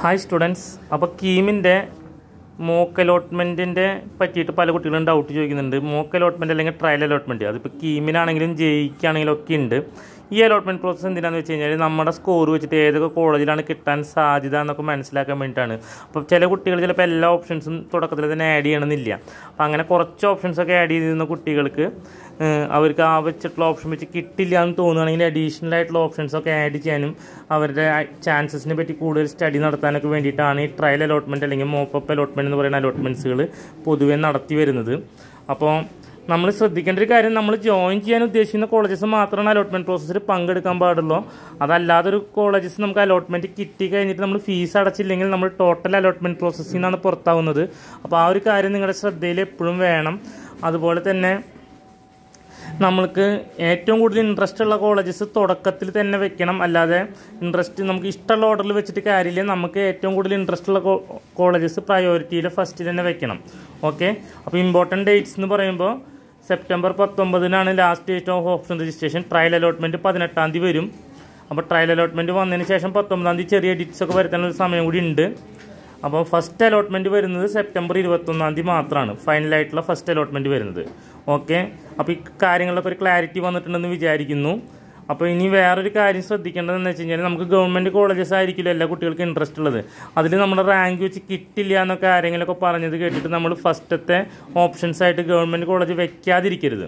Hi students അപ്പോൾ കീമിന്റെ mock അലോട്ട്മെന്റിന്റെ പറ്റിയിട്ട് പല കുട്ടികളും ഡൗട്ട് ചോദിക്കുന്നുണ്ട്. മോക്ക് അലോട്ട്മെന്റ് അല്ലെങ്കിൽ ട്രയൽ അലോട്ട്മെന്റ് അതിപ്പോൾ കീമിനാണെങ്കിലും ജെയ്ക്കാണെങ്കിലും ഒക്കെ ഉണ്ട്. ഈ അലോട്ട്മെന്റ് പ്രോസസ്സ് എന്തിനാണെന്ന് വെച്ച് കഴിഞ്ഞാൽ നമ്മുടെ സ്കോർ വെച്ചിട്ട് ഏതൊക്കെ കോളേജിലാണ് കിട്ടാൻ സാധ്യത എന്നൊക്കെ മനസ്സിലാക്കാൻ വേണ്ടിയിട്ടാണ്. അപ്പോൾ ചില കുട്ടികൾ ചിലപ്പോൾ എല്ലാ ഓപ്ഷൻസും തുടക്കത്തിൽ തന്നെ ആഡ് ചെയ്യണമെന്നില്ല. അപ്പോൾ അങ്ങനെ കുറച്ച് ഓപ്ഷൻസൊക്കെ ആഡ് ചെയ്തിരുന്ന കുട്ടികൾക്ക് അവർക്ക് ആ വെച്ചിട്ടുള്ള ഓപ്ഷൻ വെച്ച് കിട്ടില്ല എന്ന് തോന്നുകയാണെങ്കിൽ അഡീഷണൽ ആയിട്ടുള്ള ഓപ്ഷൻസൊക്കെ ആഡ് ചെയ്യാനും അവരുടെ ചാൻസസിനെ പറ്റി കൂടുതൽ സ്റ്റഡി നടത്താനൊക്കെ വേണ്ടിയിട്ടാണ് ഈ ട്രയൽ അലോട്ട്മെന്റ് അല്ലെങ്കിൽ മോപ്പപ്പ് അലോട്ട്മെന്റ് എന്ന് പറയുന്ന അലോട്ട്മെന്റ്സുകൾ പൊതുവേ നടത്തി വരുന്നത്. അപ്പോൾ നമ്മൾ ശ്രദ്ധിക്കേണ്ട ഒരു കാര്യം നമ്മൾ ജോയിൻ ചെയ്യാൻ ഉദ്ദേശിക്കുന്ന കോളേജസ് മാത്രമാണ് അലോട്ട്മെന്റ് പ്രോസസ്സിൽ പങ്കെടുക്കാൻ പാടുള്ളൂ. അതല്ലാതെ ഒരു കോളേജസ് നമുക്ക് അലോട്ട്മെന്റ് കിട്ടി കഴിഞ്ഞിട്ട് നമ്മൾ ഫീസ് അടച്ചില്ലെങ്കിൽ നമ്മൾ ടോട്ടൽ അലോട്ട്മെന്റ് പ്രോസസ്സിൽ നിന്നാണ് പുറത്താവുന്നത്. അപ്പോൾ ആ ഒരു കാര്യം നിങ്ങളുടെ ശ്രദ്ധയിൽ എപ്പോഴും വേണം. അതുപോലെ തന്നെ നമ്മൾക്ക് ഏറ്റവും കൂടുതൽ ഇൻട്രസ്റ്റ് ഉള്ള കോളേജസ് തുടക്കത്തിൽ തന്നെ വെക്കണം. അല്ലാതെ ഇൻട്രസ്റ്റ് നമുക്ക് ഇഷ്ടമുള്ള ഓർഡറിൽ വെച്ചിട്ട് കാര്യമില്ല. നമുക്ക് ഏറ്റവും കൂടുതൽ ഇൻട്രസ്റ്റ് ഉള്ള കോളേജസ് പ്രയോറിറ്റിയിൽ ഫസ്റ്റിൽ തന്നെ വെക്കണം. ഓക്കെ അപ്പോൾ ഇമ്പോർട്ടന്റ് ഡേറ്റ്സ് എന്ന് പറയുമ്പോൾ September പത്തൊമ്പതിനാണ് last date of option registration trial allotment പതിനെട്ടാം തീയതി വരും. അപ്പോൾ ട്രയൽ അലോട്ട്മെന്റ് വന്നതിന് ശേഷം പത്തൊമ്പതാം തീയതി ചെറിയ എഡിറ്റ്സ് ഒക്കെ വരുത്താനുള്ള സമയം കൂടി ഉണ്ട്. അപ്പോൾ ഫസ്റ്റ് അലോട്ട്മെന്റ് വരുന്നത് സെപ്റ്റംബർ ഇരുപത്തൊന്നാം തീയതി മാത്രമാണ്. ഫൈനലായിട്ടുള്ള ഫസ്റ്റ് അലോട്ട്മെന്റ് വരുന്നത്. ഓക്കെ അപ്പോൾ ഈ കാര്യങ്ങളിലൊക്കെ ഒരു ക്ലാരിറ്റി വന്നിട്ടുണ്ടെന്ന് വിചാരിക്കുന്നു. അപ്പോൾ ഇനി വേറൊരു കാര്യം ശ്രദ്ധിക്കേണ്ടതെന്ന് വെച്ച് കഴിഞ്ഞാൽ നമുക്ക് ഗവൺമെന്റ് കോളേജസ് ആയിരിക്കില്ല എല്ലാ കുട്ടികൾക്കും ഇൻട്രസ്റ്റ് ഉള്ളത്. അതിൽ നമ്മുടെ റാങ്ക് വെച്ച് കിട്ടില്ല എന്നൊക്കെ ആരെങ്കിലുമൊക്കെ പറഞ്ഞത് കേട്ടിട്ട് നമ്മൾ ഫസ്റ്റത്തെ ഓപ്ഷൻസ് ആയിട്ട് ഗവൺമെന്റ് കോളേജ് വെക്കാതിരിക്കരുത്.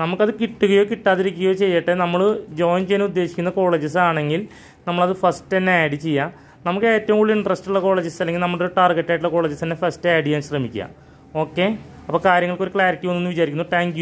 നമുക്കത് കിട്ടുകയോ കിട്ടാതിരിക്കുകയോ ചെയ്യട്ടെ. നമ്മൾ ജോയിൻ ചെയ്യാൻ ഉദ്ദേശിക്കുന്ന കോളേജസ് ആണെങ്കിൽ നമ്മളത് ഫസ്റ്റ് തന്നെ ആഡ് ചെയ്യുക നമുക്ക് ഏറ്റവും കൂടുതൽ ഇൻട്രസ്റ്റ് ഉള്ള കോളേജസ് അല്ലെങ്കിൽ നമ്മുടെ ടാർഗറ്റ് ആയിട്ടുള്ള കോളേജസ് തന്നെ ഫസ്റ്റ് ആഡ് ചെയ്യാൻ ശ്രമിക്കുക. ഓക്കെ അപ്പോൾ കാര്യങ്ങൾക്ക് ഒരു ക്ലാരിറ്റി വന്നു വിചാരിക്കുന്നു. താങ്ക്